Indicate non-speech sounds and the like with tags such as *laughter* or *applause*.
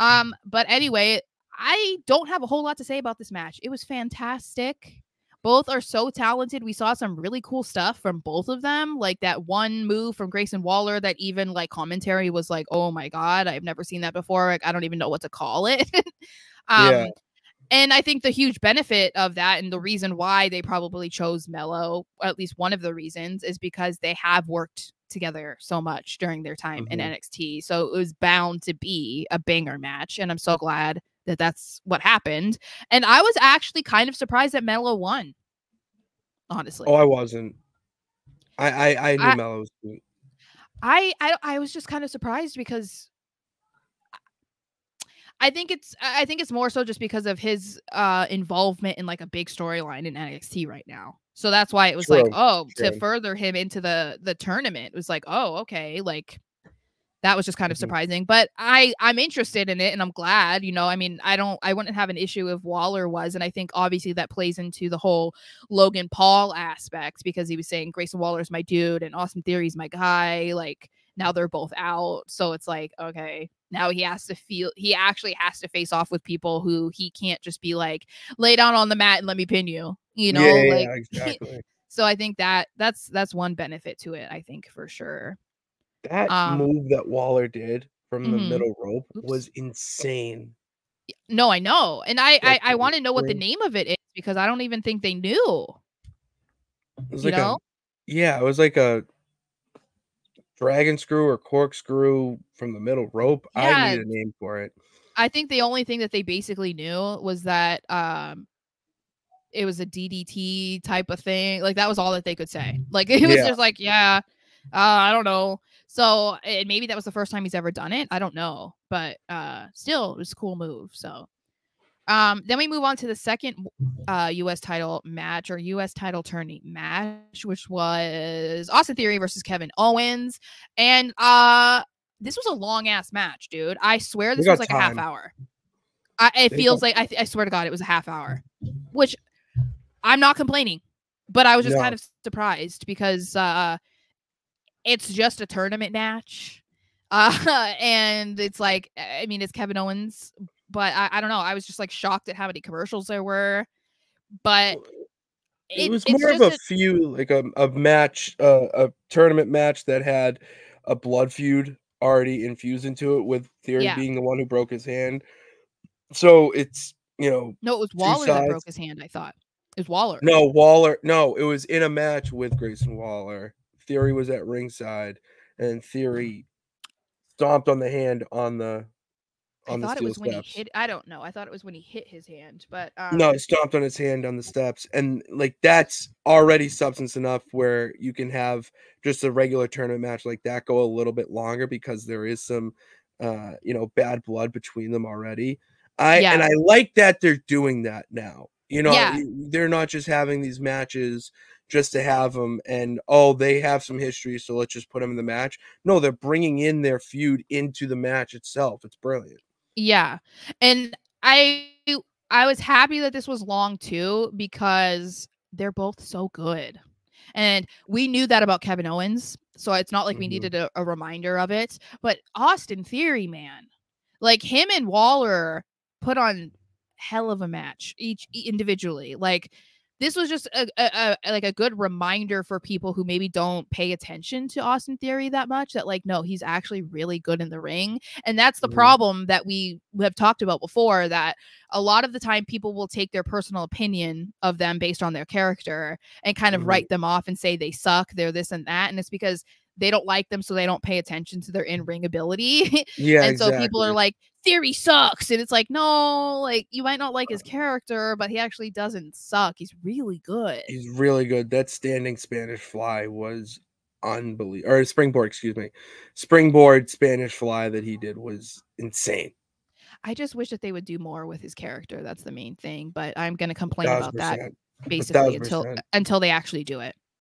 Um, but anyway, I don't have a whole lot to say about this match. It was fantastic. Both are so talented. We saw some really cool stuff from both of them. Like that one move from Grayson Waller that even like commentary was like, oh my God, I've never seen that before. Like, I don't even know what to call it. *laughs* um, yeah. And I think the huge benefit of that and the reason why they probably chose Melo, at least one of the reasons, is because they have worked together so much during their time mm-hmm. in NXT. So it was bound to be a banger match. And I'm so glad that that's what happened. And I was actually kind of surprised that Melo won. Honestly. Oh, I wasn't. I I, I knew I, Melo was good. I, I I was just kind of surprised because I think it's I think it's more so just because of his uh involvement in like a big storyline in NXT right now. So that's why it was True. like, oh, True. to further him into the the tournament. It was like, oh, okay, like that was just kind of mm-hmm. surprising but i i'm interested in it and i'm glad you know i mean i don't i wouldn't have an issue if waller was and i think obviously that plays into the whole logan paul aspect because he was saying grayson waller's my dude and austin theory's my guy like now they're both out so it's like okay now he has to feel he actually has to face off with people who he can't just be like lay down on the mat and let me pin you you know yeah, like yeah, *laughs* exactly. so i think that that's that's one benefit to it i think for sure that um, move that Waller did from mm-hmm. the middle rope Oops. was insane. No, I know, and I I, I want to know what the name of it is because I don't even think they knew. It was you like know? a yeah, it was like a dragon screw or corkscrew from the middle rope. Yeah. I need a name for it. I think the only thing that they basically knew was that um it was a DDT type of thing. Like that was all that they could say. Like *laughs* it was yeah. just like, yeah, uh, I don't know. So and maybe that was the first time he's ever done it. I don't know, but uh, still, it was a cool move. So. Um, then we move on to the second uh, U.S. title match or U.S. title tourney match, which was Austin Theory versus Kevin Owens, and uh, this was a long ass match, dude. I swear this was like time. a half hour. I, it they feels like I, I swear to God, it was a half hour, which I'm not complaining, but I was just no. kind of surprised because uh, it's just a tournament match. *laughs* Uh, and it's like, I mean, it's Kevin Owens, but I, I don't know. I was just like shocked at how many commercials there were. But it, it was more of a, a, few, like a, a match, uh, a tournament match that had a blood feud already infused into it, with Theory yeah. being the one who broke his hand. So it's, you know, no, it was Waller that broke his hand. I thought was Waller. No, Waller. No, it was in a match with Grayson Waller. Theory was at ringside, and Theory stomped on the hand on the on I thought it was steps. when he hit. I don't know. I thought it was when he hit his hand, but um... no, he stomped on his hand on the steps, and like that's already substance enough where you can have just a regular tournament match like that go a little bit longer because there is some, uh, you know, bad blood between them already. I yeah. and I like that they're doing that now. You know, yeah. they're not just having these matches just to have them and oh they have some history so let's just put them in the match. No they're bringing in their feud into the match itself. It's brilliant. Yeah. And i i was happy that this was long too because they're both so good. And we knew that about kevin owens so it's not like we mm-hmm. needed a, a reminder of it but austin theory man like him and waller put on hell of a match each individually like this was just a, a, a, like a good reminder for people who maybe don't pay attention to Austin Theory that much that like no he's actually really good in the ring and that's the mm. problem that we have talked about before that a lot of the time people will take their personal opinion of them based on their character and kind of mm. write them off and say they suck they're this and that and it's because they don't like them, so they don't pay attention to their in ring ability. *laughs* Yeah. and exactly. so people are like, Theory sucks. And it's like, no, like you might not like his uh character, but he actually doesn't suck. He's really good. He's really good. That standing Spanish fly was unbelievable. Or springboard, excuse me. Springboard Spanish fly that he did was insane. I just wish that they would do more with his character. That's the main thing. But I'm going to complain about that basically until until they actually do it.